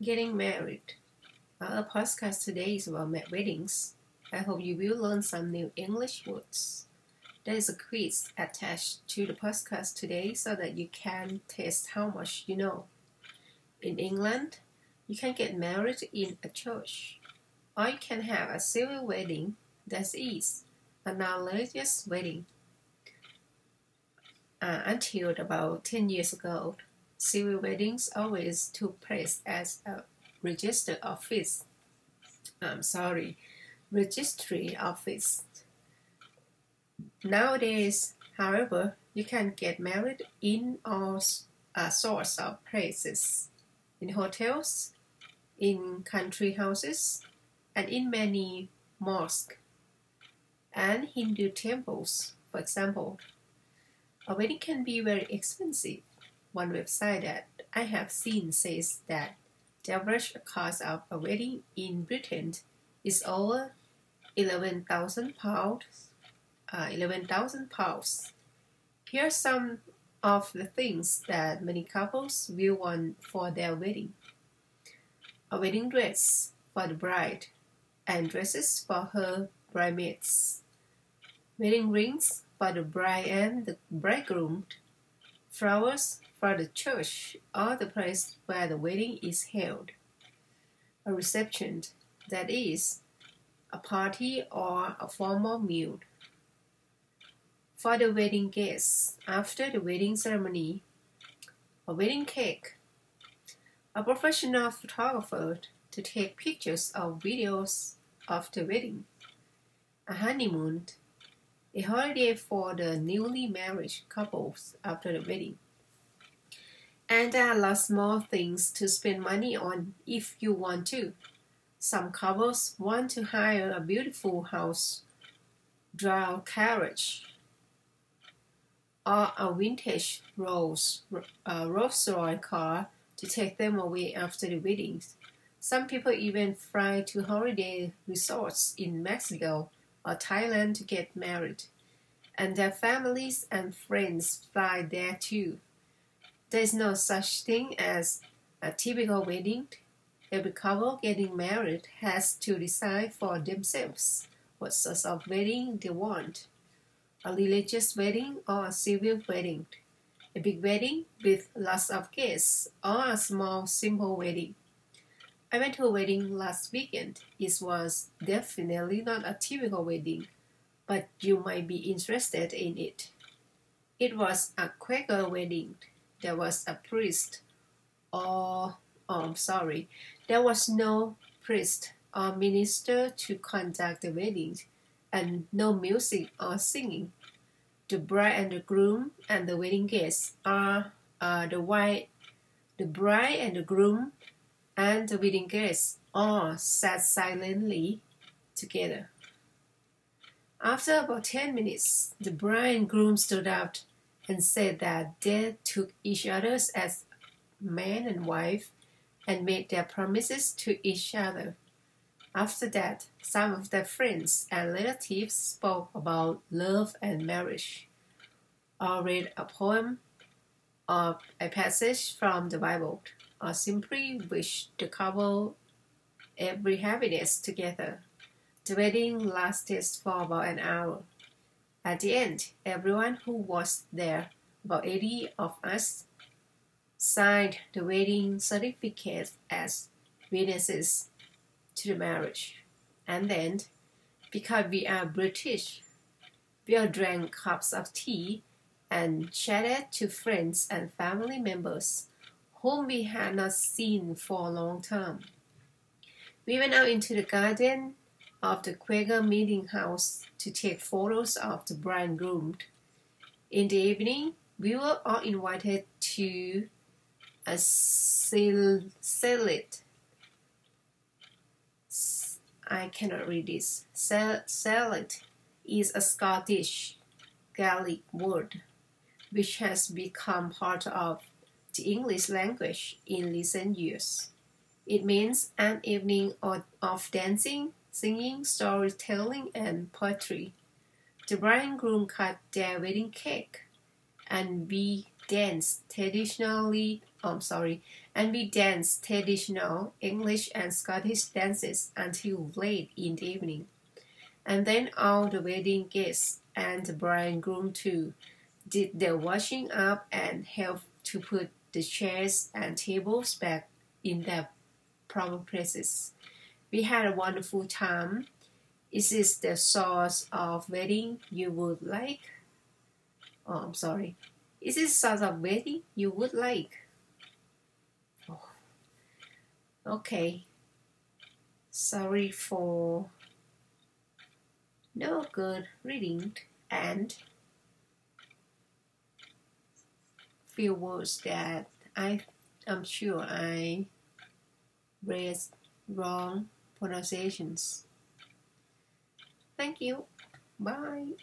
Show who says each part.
Speaker 1: Getting married. Our podcast today is about weddings. I hope you will learn some new English words. There is a quiz attached to the podcast today so that you can test how much you know. In England, you can get married in a church, or you can have a civil wedding, that is, a non-religious wedding. Uh, until about 10 years ago, civil weddings always took place as a register office. I'm sorry, registry office. Nowadays, however, you can get married in all uh, sorts of places, in hotels, in country houses, and in many mosques and Hindu temples, for example. A wedding can be very expensive. One website that I have seen says that the average cost of a wedding in Britain is over 11,000 pounds. Uh, 11,000 pounds. Here are some of the things that many couples will want for their wedding. A wedding dress for the bride and dresses for her bridesmaids. Wedding rings for the bride and the bridegroom. Flowers for the church or the place where the wedding is held. A reception, that is, a party or a formal meal. For the wedding guests, after the wedding ceremony, a wedding cake, a professional photographer to take pictures or videos of the wedding, a honeymoon, a holiday for the newly married couples after the wedding. And there are lots more things to spend money on if you want to. Some couples want to hire a beautiful house, draw carriage, or a vintage Rolls, uh, Rolls Royce car to take them away after the weddings. Some people even fly to holiday resorts in Mexico or Thailand to get married, and their families and friends fly there too. There is no such thing as a typical wedding. Every couple getting married has to decide for themselves what sort of wedding they want a religious wedding or a civil wedding, a big wedding with lots of guests, or a small, simple wedding. I went to a wedding last weekend. It was definitely not a typical wedding, but you might be interested in it. It was a Quaker wedding there was a priest or oh, I'm sorry, there was no priest or minister to conduct the wedding and no music or singing. The bride and the groom and the wedding guests are uh, the white, the bride and the groom and the wedding guests all sat silently together. After about 10 minutes, the bride and groom stood up and said that they took each other as man and wife and made their promises to each other. After that, some of their friends and relatives spoke about love and marriage, or read a poem or a passage from the Bible, or simply wished the couple every happiness together. The wedding lasted for about an hour. At the end, everyone who was there, about 80 of us, signed the wedding certificate as witnesses to the marriage. And then, because we are British, we all drank cups of tea and chatted to friends and family members whom we had not seen for a long time. We went out into the garden of the Quaker meeting house to take photos of the bride and groom. In the evening, we were all invited to a salad. I cannot read this. Salad is a Scottish Gaelic word which has become part of the English language in recent years. It means an evening of dancing, singing, storytelling, and poetry. The bride and groom cut their wedding cake, and we dance traditionally. Oh, I'm sorry, and we dance traditional English and Scottish dances until late in the evening. And then all the wedding guests and the bride and groom too did their washing up and helped to put the chairs and tables back in their proper places. We had a wonderful time. Is this the source of wedding you would like? Oh, I'm sorry. Is this source of wedding you would like? Oh. Okay. Sorry for no good reading and few words that I am sure I read wrong pronunciations. Thank you. Bye.